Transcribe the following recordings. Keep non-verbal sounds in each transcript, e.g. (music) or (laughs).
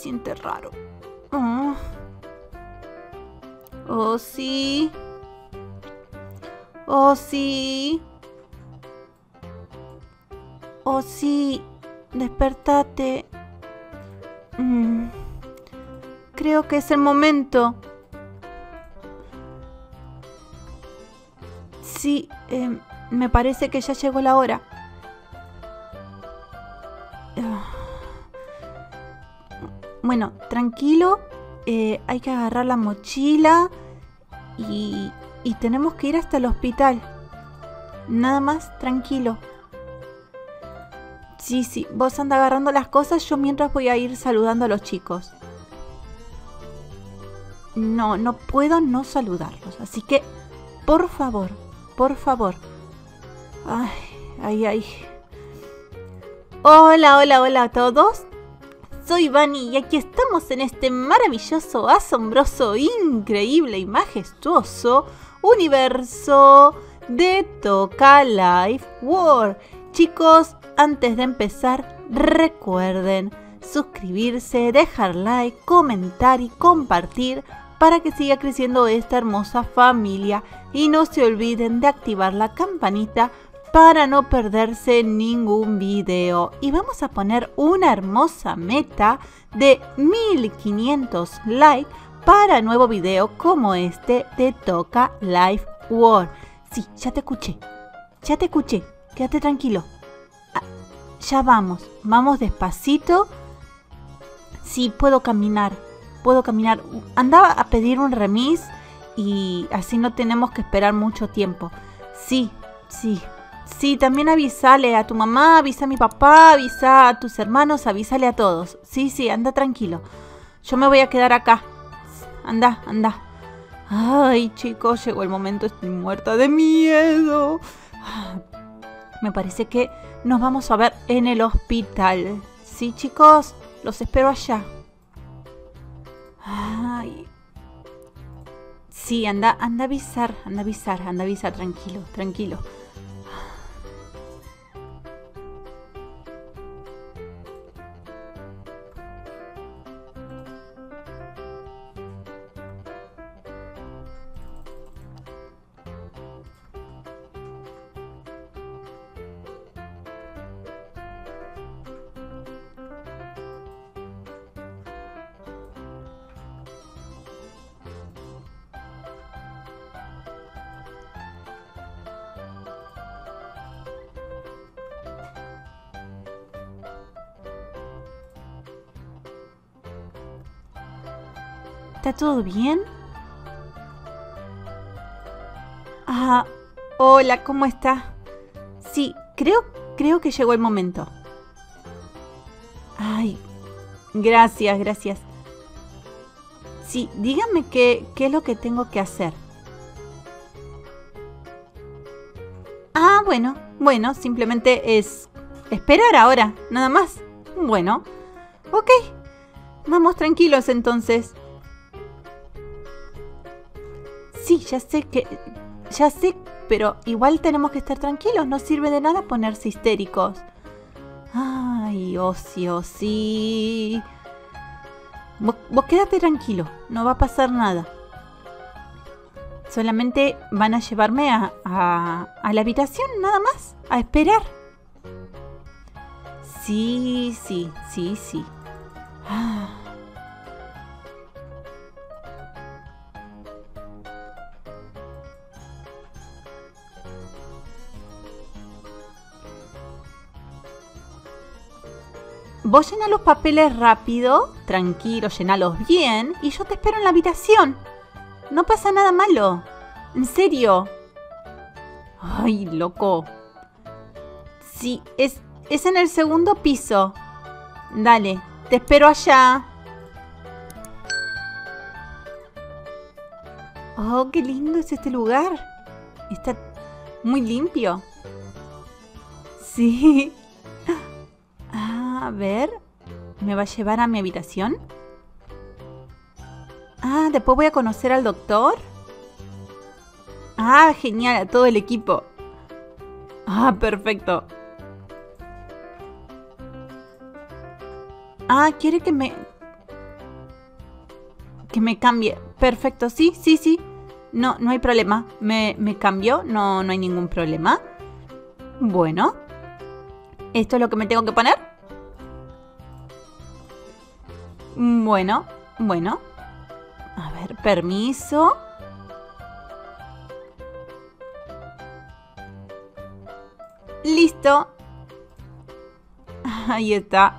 Siente raro. Oh, oh sí. Oh, sí. Oh, sí. Despertate. Mm, Creo que es el momento. Sí, eh, me parece que ya llegó la hora. Ah. Bueno, tranquilo. eh, hay que agarrar la mochila y, y tenemos que ir hasta el hospital. Nada más, tranquilo. Sí, sí, vos anda agarrando las cosas, yo mientras voy a ir saludando a los chicos. No, no puedo no saludarlos, así que, por favor, por favor. Ay, ay, ay. Hola, hola, hola a todos. Soy Vani y aquí estamos en este maravilloso, asombroso, increíble y majestuoso universo de Toca Life World. Chicos, antes de empezar, recuerden suscribirse, dejar like, comentar y compartir para que siga creciendo esta hermosa familia y no se olviden de activar la campanita para no perderse ningún video. Y vamos a poner una hermosa meta de 1500 likes para nuevo video como este de Toca Life World. Sí, ya te escuché. Ya te escuché. Quédate tranquilo. Ah, ya vamos. Vamos despacito. Sí, puedo caminar. Puedo caminar. Andaba a pedir un remis y así no tenemos que esperar mucho tiempo. Sí, sí. Sí, también avísale a tu mamá, avisa a mi papá, avisa a tus hermanos, avísale a todos. Sí, sí, anda tranquilo. Yo me voy a quedar acá. Anda, anda. Ay, chicos, llegó el momento, estoy muerta de miedo. (sighs) Me parece que nos vamos a ver en el hospital. Sí, chicos, los espero allá. Ay. Sí, anda, anda a avisar, anda a avisar, anda a avisar, tranquilo, tranquilo. ¿Está todo bien? Ah, hola, ¿cómo está? Sí, creo, creo que llegó el momento. Ay, gracias, gracias. Sí, dígame qué, qué es lo que tengo que hacer. Ah, bueno, bueno, simplemente es esperar ahora, nada más. Bueno, ok. Vamos tranquilos entonces. Sí, ya sé que... Ya sé, pero igual tenemos que estar tranquilos. No sirve de nada ponerse histéricos. Ay, oh sí, oh sí. Vos, vos quédate tranquilo. No va a pasar nada. Solamente van a llevarme a, a, a la habitación, nada más. A esperar. Sí, sí, sí, sí. Vos llena los papeles rápido, tranquilo, llenalos bien y yo te espero en la habitación. No pasa nada malo. En serio. Ay, loco. Sí, es, es en el segundo piso. Dale, te espero allá. Oh, qué lindo es este lugar. Está muy limpio. Sí. A ver, ¿me va a llevar a mi habitación? Ah, después voy a conocer al doctor. Ah, genial, a todo el equipo. Ah, perfecto. Ah, quiere que me... Que me cambie. Perfecto, sí, sí, sí. No, no hay problema. Me, me cambio, no, no hay ningún problema. Bueno. ¿Esto es lo que me tengo que poner? Bueno, bueno. A ver, permiso. Listo. (laughs) Ahí está.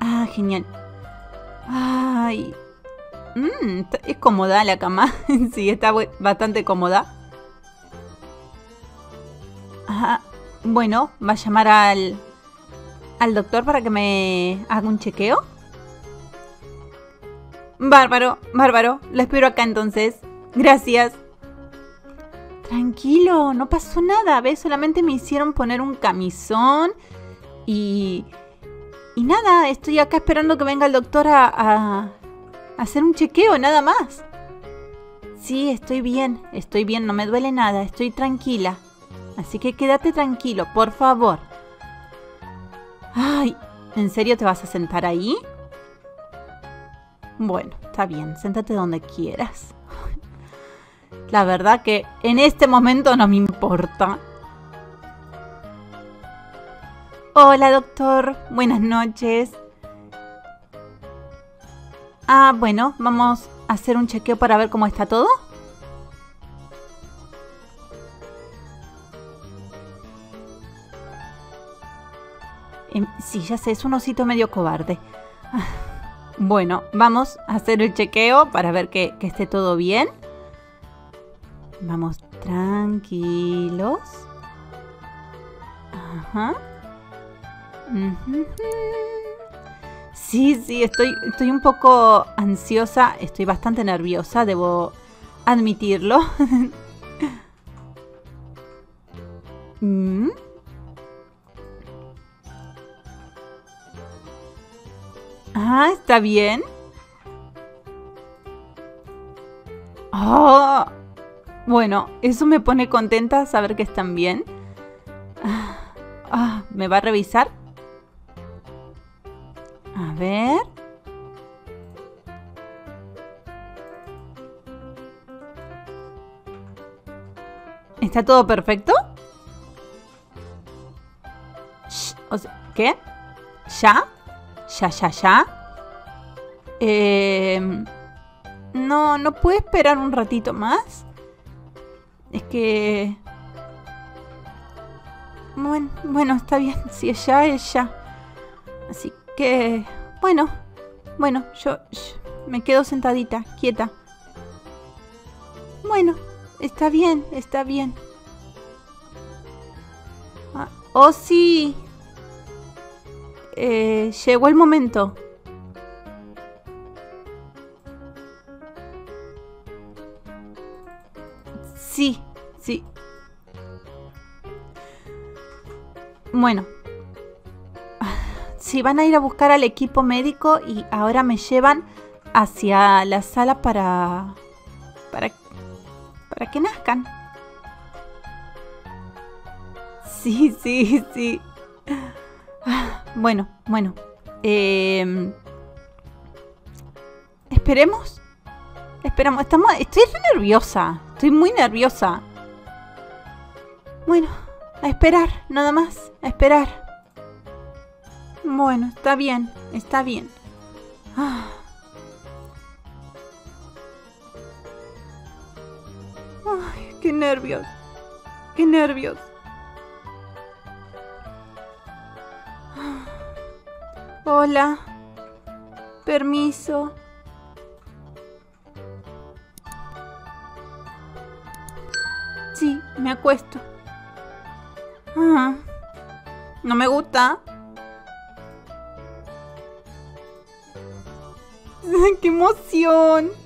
Ah, genial. Ay. Mm, es cómoda la cama. (laughs) sí, está bastante cómoda. Ah, bueno, va a llamar al, al doctor para que me haga un chequeo. Bárbaro, bárbaro. La espero acá entonces. Gracias. Tranquilo, no pasó nada, ¿ves? Solamente me hicieron poner un camisón y... Y nada, estoy acá esperando que venga el doctor a, a, hacer un chequeo, nada más. Sí, estoy bien, estoy bien, no me duele nada, estoy tranquila. Así que quédate tranquilo, por favor. Ay, ¿en serio te vas a sentar ahí? Bueno, está bien, séntate donde quieras. (laughs) La verdad que en este momento no me importa. Hola doctor, buenas noches. Ah, bueno, vamos a hacer un chequeo para ver cómo está todo. Ya sé, es un osito medio cobarde. Bueno, vamos a hacer el chequeo para ver que, que esté todo bien. Vamos tranquilos. Ajá. Sí, sí, estoy, estoy un poco ansiosa, estoy bastante nerviosa, debo admitirlo. (laughs) Ah, está bien. Oh, bueno, eso me pone contenta saber que están bien. Ah, ¿Me va a revisar? A ver. ¿Está todo perfecto? ¿Qué? ¿Ya? ¿Ya, ya, ya? Eh, no, ¿no puede esperar un ratito más? Es que... Bueno, bueno, está bien. (laughs) Si es ya, es ya. Así que... Bueno, bueno, yo, me quedo sentadita, quieta. Bueno, está bien, está bien. Ah, oh, sí. Eh, llegó el momento. Sí, sí. Bueno. Sí, van a ir a buscar al equipo médico y ahora me llevan hacia la sala para... para... para que nazcan. Sí, sí, sí. Bueno, bueno. Eh, esperemos. Esperamos. Estamos, estoy nerviosa. Estoy muy nerviosa. Bueno, a esperar, nada más, a esperar. Bueno, está bien, está bien. Ah. Ay, qué nervios, qué nervios. Hola, permiso. Sí, me acuesto. Ah, no me gusta. (laughs) ¡Qué emoción!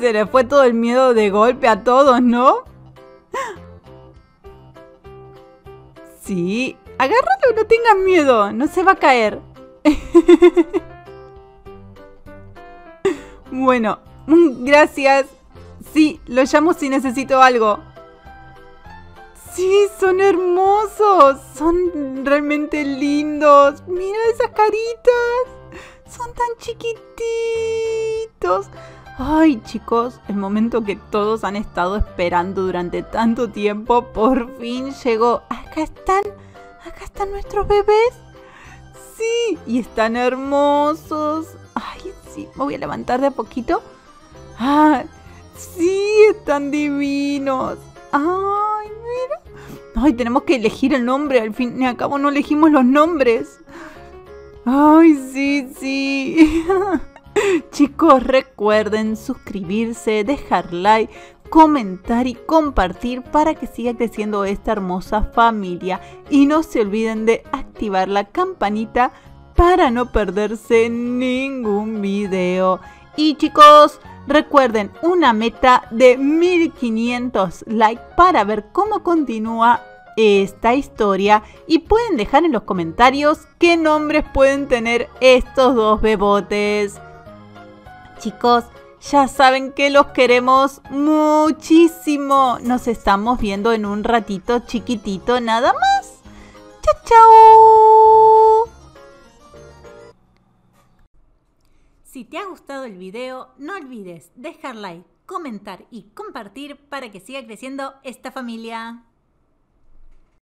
Se le fue todo el miedo de golpe a todos, ¿no? Sí, agárralo, no tengas miedo, no se va a caer. (laughs) bueno, mm, gracias. Sí, lo llamo si necesito algo. Sí, son hermosos. Son realmente lindos. Mira esas caritas. Son tan chiquititos. Ay, chicos, el momento que todos han estado esperando durante tanto tiempo, por fin llegó. Acá están, acá están nuestros bebés. Sí, y están hermosos. Ay, sí, me voy a levantar de a poquito. Ah, sí, están divinos. Ay, mira. Ay, tenemos que elegir el nombre. Al fin y al cabo no elegimos los nombres. Ay, sí, sí. (laughs) (laughs) Chicos, recuerden suscribirse, dejar like, comentar y compartir para que siga creciendo esta hermosa familia. Y no se olviden de activar la campanita para no perderse ningún video. Y chicos, recuerden una meta de 1500 likes para ver cómo continúa esta historia y pueden dejar en los comentarios qué nombres pueden tener estos dos bebotes. Chicos, ya saben que los queremos muchísimo. Nos estamos viendo en un ratito chiquitito nada más. Chao, chao. Si te ha gustado el video, no olvides dejar like, comentar y compartir para que siga creciendo esta familia.